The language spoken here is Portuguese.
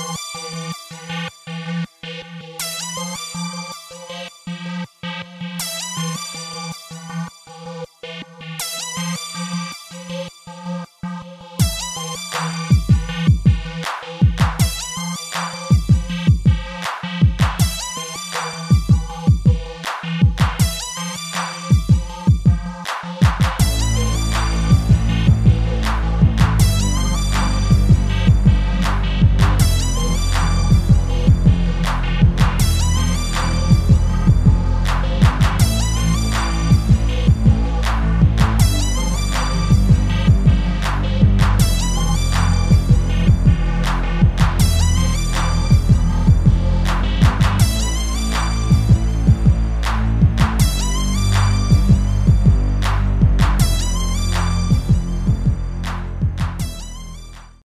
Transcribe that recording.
Música